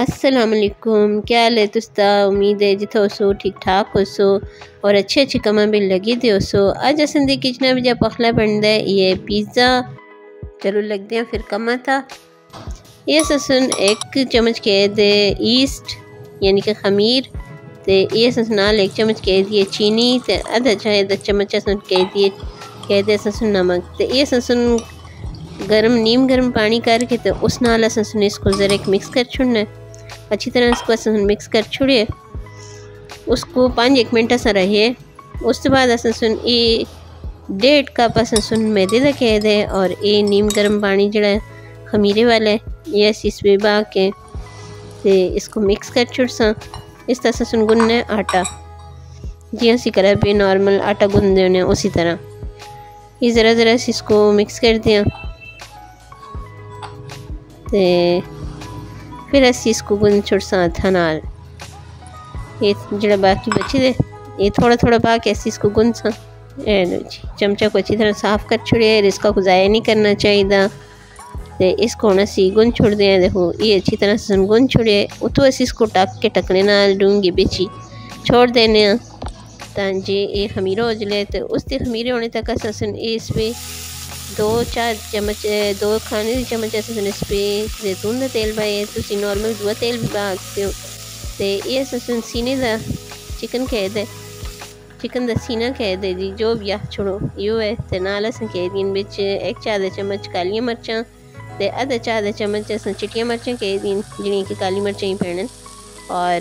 السلام علیکم، کیا لے تستا امید ہے جتھا سو ٹھیک ٹھاک ہو سو اور اچھے اچھے کما بھی لگی دے ہو سو آج اسن دی کچنا بھی جا پخلا بن دے یہ پیزا۔ چلو لگ دیا ہاں پھر کما تھا یہ سسن ایک چمچ کے دے ایسٹ یعنی کہ خمیر، تے یہ سسن نال ایک چمچ کے دیے چینی، تے ادھا چاہے دا چمچ سسن کے دیے کے دے سسن نمک۔ تے یہ سسن گرم، نیم گرم پانی کر کے تو اس نال سسن اس کو ذرا ایک مکس کر چھوڑنا ہے۔ اچھی طرح اس کو اسن مکس کر چھوڑیے۔ اس کو پانچ ایک منٹ اسا رہیے۔ اس کے بعد اسن سن ای ڈیڑھ کپ اسن سن میدے دا کہہ دے اور ای نیم گرم پانی جڑا ہے خمیرے والے، یہ اسی اس بھی با کے تے اس کو مکس کر چھوڑ سا اس طرح سن گننے آٹا۔ جی ہاں، اسی کرا بھی نارمل آٹا گن دے انہیں اسی طرح۔ یہ ذرا ذرا اس کو مکس کر د پھر اسی اس کو گن چھوڑ سا تھا نال۔ یہ جڑا باقی بچے دے، یہ تھوڑا تھوڑا پا کے اسی اس کو گن سا جی، چمچہ کو اچھی طرح صاف کر چھوڑے اس کا کو ضائع نہیں کرنا چاہیے دا تے اس کو ہونا سی گن چھوڑ دیں دیکھو، یہ اچھی طرح سے گن چھوڑے۔ اتو اسی اس کو ٹک کے ٹکنے نال ڈونگی بچی۔ چھوڑ دینے ہیں۔ جی یہ خمیرہ ہو جلے۔ تو اس تے خمیرے ہونے تک اسن اس پہ دو چار چمچ دو کھانے دی چمچ ایسے سن اس پہ زیتون دا تیل بائے تو سی نارمل دو تیل بھی با آکتے ہو۔ تے یہ سن سینے دا چکن کہہ دے چکن دا سینہ کہہ دے جی جو بھی آہ چھوڑو۔ یو ہے، تے نالا سن کہہ دین بچ ایک چاہ دے چمچ کالیاں مرچاں، تے ادھا چاہ دے چمچ سن چٹیاں مرچاں کہہ دین جنہیں کی کالی مرچاں ہی پھیڑن اور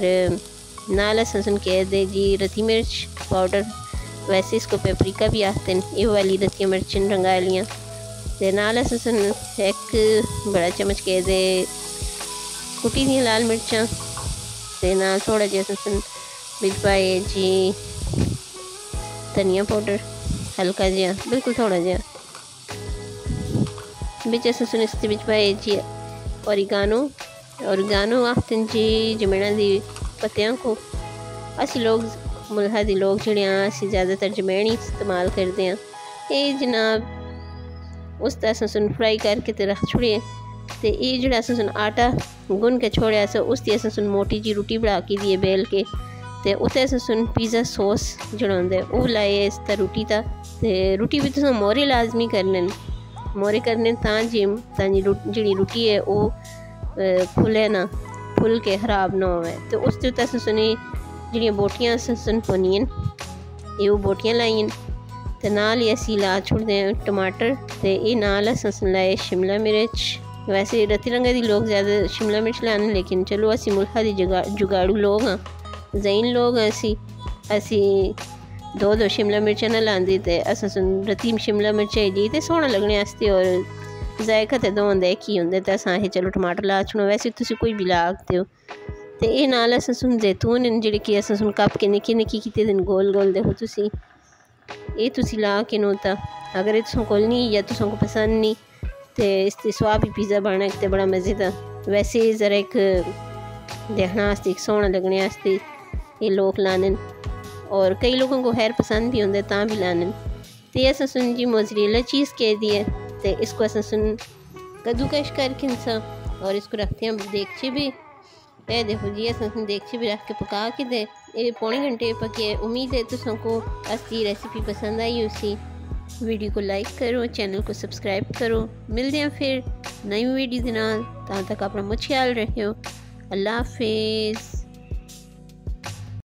نالا سن سن کہہ دے جی رتی مرچ، پاؤڈر۔ ویسے اس کو پیپریکا بھی آتے ہیں۔ یہ والی رتی مرچن رنگا لیاں نال اسن ایک بڑا چمچ کے دے کٹی دی لال مرچاں۔ تے نال تھوڑا جہا اسن بچ پائے جی دھنیا پاؤڈر، ہلکا جہا، بالکل تھوڑا جہا۔ بچ اسن اس بچ پائے جی اوریگانو۔ اوریگانو آختن جی جمعنا دی پتیاں کو۔ اسی لوگ ملحہ دی لوگ جڑیاں اسی زیادہ تر جمعنی استعمال کر دیا ہاں۔ اے جناب اس طرح سن فرائی کر کے تے رکھ چھوڑیے تے یہ جڑا سن آٹا گن کے چھوڑیا سا اس تی سن موٹی جی روٹی بڑا کی دیے بیل کے۔ تے اتنے سن پیزا سوس جڑا ہوں وہ لائے اس طرح روٹی تا۔ تے روٹی بھی تو مورے لازمی کرنے مورے کرنے تاں جی تاں جی جڑی روٹی ہے وہ کھلے نہ پھل کے خراب نہ ہوئے تو اس تے سنی جڑیاں بوٹیاں سن پونین یہ وہ بوٹیاں لائیں تے نال ہی اسی لا چھوڑ دیں ٹماٹر تے یہ نال اساں لائے شملہ مرچ ویسے رتی رنگا دی لوگ زیادہ شملہ مرچ لانے لیکن چلو اسی ملکہ دی جگاڑو لوگ ہاں زین لوگ ہیں اسی اسی دو دو شملہ مرچ نہ لاندی تے اساں سن رتی شملہ مرچ جی تے سونا لگنے واسطے اور ذائقہ تے دو ہوندے ایک ہی ہوندے تے اساں چلو ٹماٹر لا چھوڑو ویسے تسی کوئی بھی لا آکتے ہو تے یہ نال اساں سن زیتون جڑے کہ اساں سن کپ کے نکی نکی کیتے دن گول گول دیکھو تسی یہ تسی لا کے نوتا اگر یہ تسوں کول نہیں یا تسوں کو پسند نہیں تے اس تے سواب پیزا بنا تے بڑا مزے تھا ویسے ذرا ایک دیکھنا واسطے ایک سونا لگنے واسطے یہ لوگ لانن اور کئی لوگوں کو خیر پسند بھی ہوندے تاں بھی لانن تے ایسا سن جی موزریلا چیز کہہ دیے تے اس کو ایسا سن کدو کش کر کے انسا اور اس کو رکھتے ہیں دیکھچے بھی۔ اے دیکھو جی ایسا سن دیکھچے بھی رکھ کے پکا کے دے۔ یہ پونے گھنٹے پکے امید ہے تو سن کو اسی ریسیپی پسند آئی اسی ویڈیو کو لائک کرو چینل کو سبسکرائب کرو مل دیں پھر نئی ویڈیو دنال تاں تک اپنا مجھ خیال رہے ہو اللہ حافظ